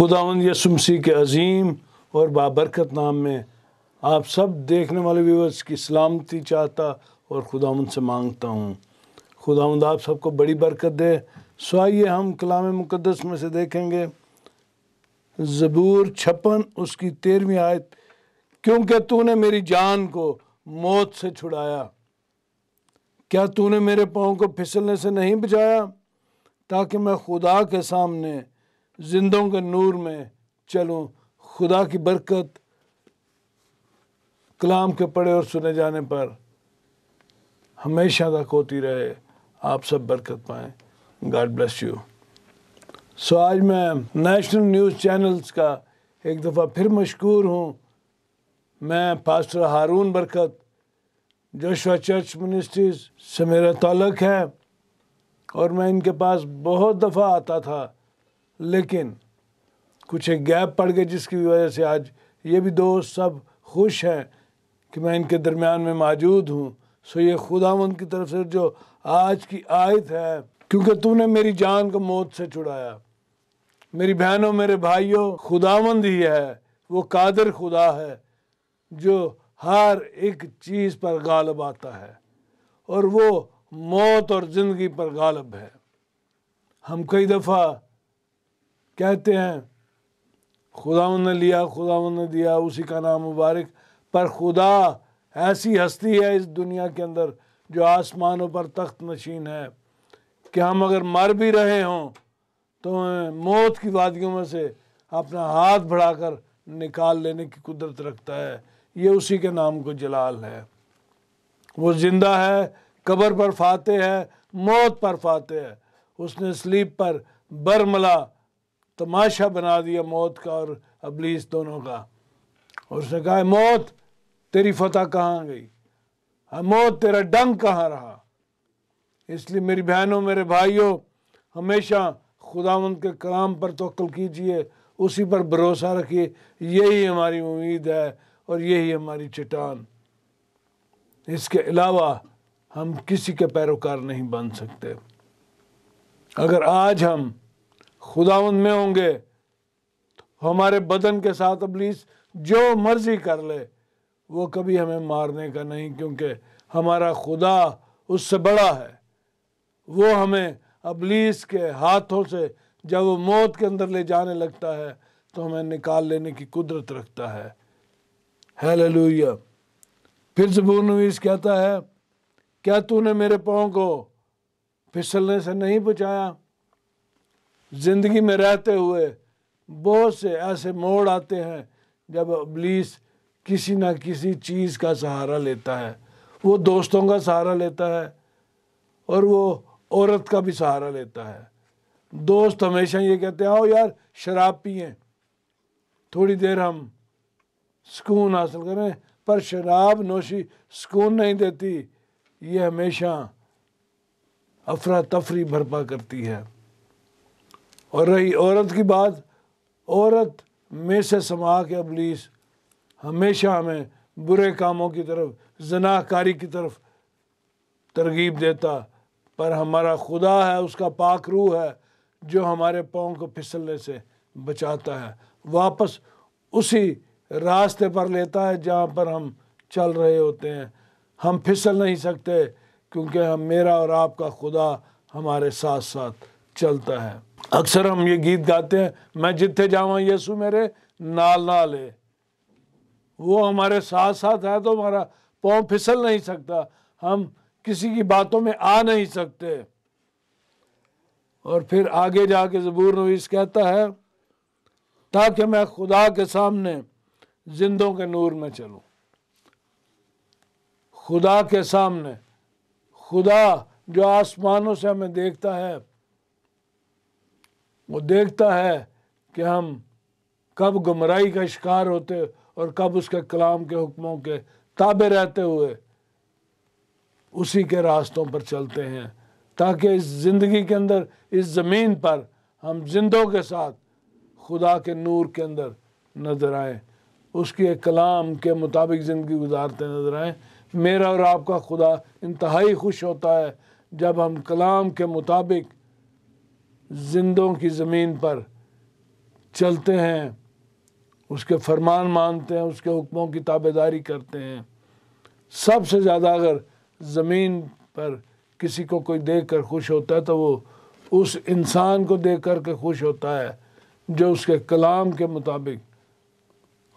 खुदावंद यसु मसीह के अजीम और बाबरकत नाम में आप सब देखने वाले व्यूवर्स की सलामती चाहता और खुदावंद से माँगता हूँ। खुदावंद, आप सबको बड़ी बरकत दे। सो हम कलाम मुकद्दस में से देखेंगे। ज़बूर छप्पन, उसकी तेरहवीं आयत, क्योंकि तूने मेरी जान को मौत से छुड़ाया। क्या तूने मेरे पाँव को फिसलने से नहीं बचाया? ताकि मैं खुदा के सामने जिंदों के नूर में चलूँ। खुदा की बरकत कलाम के पढ़े और सुने जाने पर हमेशा तक होती रहे। आप सब बरकत पाएँ। गॉड ब्लेस यू सो आज मैं नेशनल न्यूज़ चैनल्स का एक दफ़ा फिर मशहूर हूँ। मैं पास्टर हारून बरकत जोशवा चर्च मिनिस्ट्रीज से मेरा ताल्लुक है और मैं इनके पास बहुत दफ़ा आता था। लेकिन कुछ एक गैप पड़ गए जिसकी वजह से आज ये भी दोस्त सब खुश हैं कि मैं इनके दरमियान में मौजूद हूँ। सो ये खुदावंद की तरफ़ से जो आज की आयत है, क्योंकि तूने मेरी जान को मौत से छुड़ाया। मेरी बहनों, मेरे भाइयों, खुदावंद ही है, वो कादर खुदा है, जो हर एक चीज़ पर गालब आता है और वो मौत और ज़िंदगी पर गालब है। हम कई दफ़ा कहते हैं खुदा ने लिया खुदा ने दिया, उसी का नाम मुबारक। पर खुदा ऐसी हस्ती है इस दुनिया के अंदर जो आसमानों पर तख्त नशीन है। कि हम अगर मर भी रहे हों तो मौत की वादियों में से अपना हाथ बढ़ाकर निकाल लेने की कुदरत रखता है। ये उसी के नाम को जलाल है। वो ज़िंदा है, कब्र पर फाते है, मौत पर फाते है। उसने स्लीप पर बरमला तमाशा बना दिया मौत का और अबलीस दोनों का। और उसने कहा मौत, तेरी फतह कहाँ गई? मौत, तेरा डंग कहाँ रहा? इसलिए मेरी बहनों, मेरे भाइयों, हमेशा खुदावंत के कलाम पर तोल कीजिए, उसी पर भरोसा रखिए। यही हमारी उम्मीद है और यही हमारी चट्टान। इसके अलावा हम किसी के पैरोकार नहीं बन सकते। अगर आज हम खुदावन में होंगे तो हमारे बदन के साथ अबलीस जो मर्ज़ी कर ले, वो कभी हमें मारने का नहीं, क्योंकि हमारा खुदा उससे बड़ा है। वो हमें अबलीस के हाथों से जब वो मौत के अंदर ले जाने लगता है तो हमें निकाल लेने की कुदरत रखता है। हेलेलुया। फिर जबूर नवीस कहता है, क्या तूने मेरे पाँव को फिसलने से नहीं बचाया? ज़िंदगी में रहते हुए बहुत से ऐसे मोड़ आते हैं जब अबलीस किसी ना किसी चीज़ का सहारा लेता है। वो दोस्तों का सहारा लेता है और वो औरत का भी सहारा लेता है। दोस्त हमेशा ये कहते हैं, आओ यार, शराब पिए। थोड़ी देर हम सुकून हासिल करें। पर शराब नोशी सुकून नहीं देती। ये हमेशा अफरा तफरी भरपा करती है। और रही औरत की बात, औरत में से समा के अबलीस हमेशा हमें बुरे कामों की तरफ़ जनाकारी की तरफ़ तरगीब देता। पर हमारा खुदा है, उसका पाक रूह है, जो हमारे पाँव को फिसलने से बचाता है। वापस उसी रास्ते पर लेता है, जहाँ पर हम चल रहे होते हैं। हम फिसल नहीं सकते, क्योंकि हम मेरा और आपका खुदा हमारे साथ साथ चलता है। अक्सर हम ये गीत गाते हैं, मैं जिथे जावा यीशु मेरे नाल नाल है। वो हमारे साथ साथ है तो हमारा पाँव फिसल नहीं सकता। हम किसी की बातों में आ नहीं सकते। और फिर आगे जाके जबूर नवीस कहता है, ताकि मैं खुदा के सामने जिंदों के नूर में चलूँ। खुदा के सामने, खुदा जो आसमानों से हमें देखता है वो देखता है कि हम कब गुमराही का शिकार होते और कब उसके कलाम के हुक्मों के ताबे रहते हुए उसी के रास्तों पर चलते हैं, ताकि इस ज़िंदगी के अंदर, इस ज़मीन पर हम जिंदों के साथ खुदा के नूर के अंदर नज़र आए, उसके कलाम के मुताबिक ज़िंदगी गुजारते नज़र आए। मेरा और आपका खुदा इंतहाई खुश होता है जब हम कलाम के मुताबिक जिंदों की ज़मीन पर चलते हैं, उसके फरमान मानते हैं, उसके हुक्मों की ताबेदारी करते हैं। सबसे ज़्यादा अगर ज़मीन पर किसी को कोई देख कर खुश होता है तो वो उस इंसान को देख कर के खुश होता है, जो उसके कलाम के मुताबिक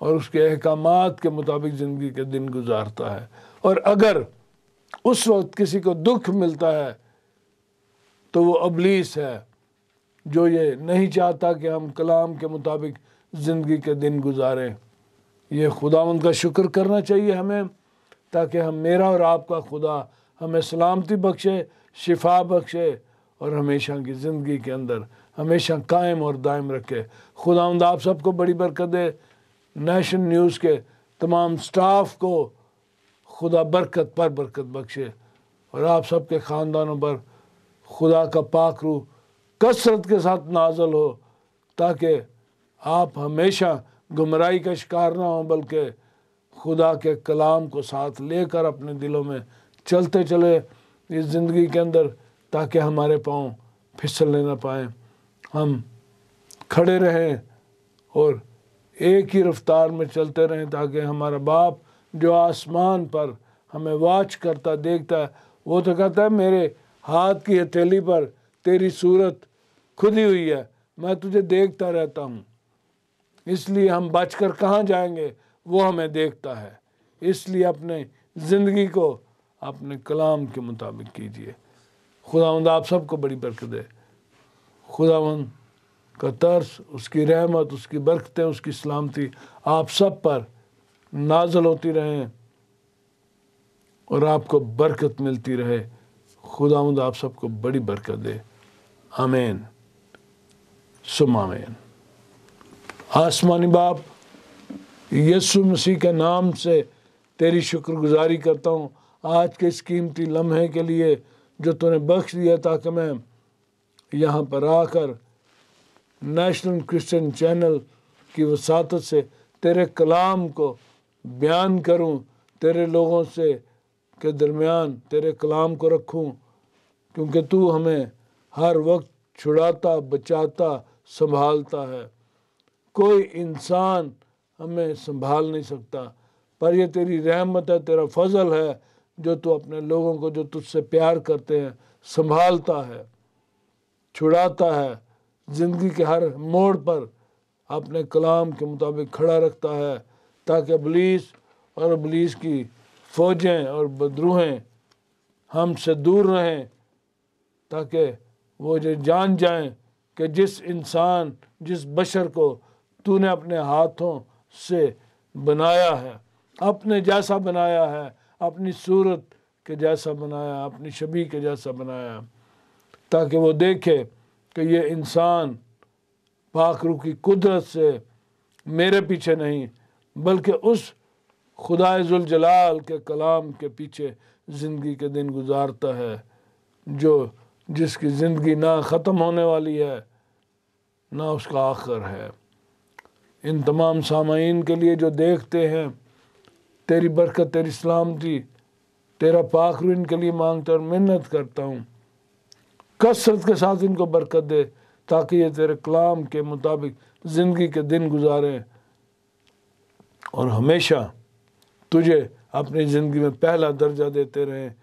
और उसके अहकाम के मुताबिक ज़िंदगी के दिन गुजारता है। और अगर उस वक्त किसी को दुख मिलता है तो वो अबलीस है। जो ये नहीं चाहता कि हम कलाम के मुताबिक ज़िंदगी के दिन गुजारें। ये खुदा का शुक्र करना चाहिए हमें, ताकि हम मेरा और आपका खुदा हमें सलामती बख्शे, शिफा बख्शे और हमेशा की ज़िंदगी के अंदर हमेशा कायम और दायम रखे। खुदा आप सबको बड़ी बरकत दे। नेशन न्यूज़ के तमाम स्टाफ को खुदा बरकत पर बरकत बख्शे। और आप सबके ख़ानदानों पर खुदा का पाक रू कसरत के साथ नाजल हो, ताकि आप हमेशा गुमराही का शिकार ना हो, बल्कि खुदा के कलाम को साथ लेकर अपने दिलों में चलते चले इस ज़िंदगी के अंदर, ताकि हमारे पाँव फिसलने ना पाएँ। हम खड़े रहें और एक ही रफ्तार में चलते रहें, ताकि हमारा बाप जो आसमान पर हमें वाच करता, देखता है वो तो कहता है, मेरे हाथ की हथेली पर तेरी सूरत खुदी हुई है। मैं तुझे देखता रहता हूँ। इसलिए हम बचकर कहाँ जाएँगे? वो हमें देखता है। इसलिए अपने ज़िंदगी को अपने कलाम के मुताबिक कीजिए। खुदावंद, आप सबको बड़ी बरकत दे। खुदावंद का तर्स, उसकी रहमत, उसकी बरकतें, उसकी सलामती आप सब पर नाजल होती रहें और आपको बरकत मिलती रहे। खुदावंद, आप सबको बड़ी बरकत दे। आमीन। सुम आमीन आसमानी बाप, यीशु मसीह के नाम से तेरी शुक्रगुजारी करता हूँ। आज के इस कीमती लम्हे के लिए जो तूने बख्श दिया ताकि मैं यहाँ पर आकर नेशनल क्रिश्चियन चैनल की वसात से तेरे कलाम को बयान करूँ, तेरे लोगों से के दरमियान तेरे कलाम को रखूँ, क्योंकि तू हमें हर वक्त छुड़ाता, बचाता संभालता है। कोई इंसान हमें संभाल नहीं सकता, पर ये तेरी रहमत है, तेरा फजल है, जो तू अपने लोगों को, जो तुझसे प्यार करते हैं, संभालता है, छुड़ाता है, ज़िंदगी के हर मोड़ पर अपने कलाम के मुताबिक खड़ा रखता है, ताकि अबलीस और अबलीस की फ़ौजें और बदरूहें हमसे दूर रहें, ताकि वो जो जान जाएँ कि जिस इंसान, जिस बशर को तूने अपने हाथों से बनाया है, अपने जैसा बनाया है, अपनी सूरत के जैसा बनाया, अपनी शबी के जैसा बनाया, ताकि वो देखे कि ये इंसान पाखरू की कुदरत से मेरे पीछे नहीं, बल्कि उस खुदाजुल जलाल के कलाम के पीछे ज़िंदगी के दिन गुजारता है, जो जिसकी ज़िंदगी ना ख़त्म होने वाली है, ना उसका आखिर है। इन तमाम सामीन के लिए जो देखते हैं, तेरी बरकत, तेरी सलामती, तेरा पाखरू इनके लिए माँगता और मेहनत करता हूँ। कसरत के साथ इनको बरकत दे, ताकि ये तेरे कलाम के मुताबिक ज़िंदगी के दिन गुजारें। और हमेशा तुझे अपनी ज़िंदगी में पहला दर्जा देते रहें।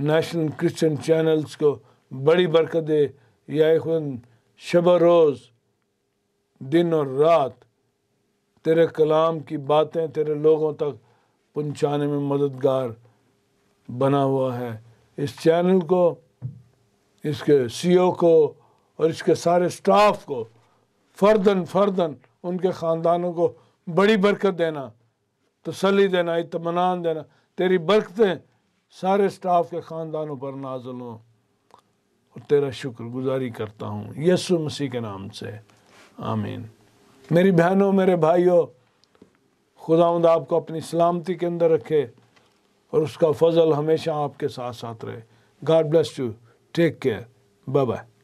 नेशनल क्रिश्चियन चैनल्स को बड़ी बरकत दे। या खुद शब रोज़, दिन और रात, तेरे कलाम की बातें तेरे लोगों तक पहुँचाने में मददगार बना हुआ है। इस चैनल को, इसके सीईओ को और इसके सारे स्टाफ को फर्दन फर्दन उनके ख़ानदानों को बड़ी बरकत देना तसली देना इतमान देना, तेरी बरकतें सारे स्टाफ के ख़ानदानों पर नाजल हों और तेरा शुक्र गुजारी करता हूँ। यसु मसीह के नाम से। आमीन। मेरी बहनों, मेरे भाइयों, खुदावंद आपको अपनी सलामती के अंदर रखे और उसका फजल हमेशा आपके साथ साथ रहे। God bless you take care bye bye.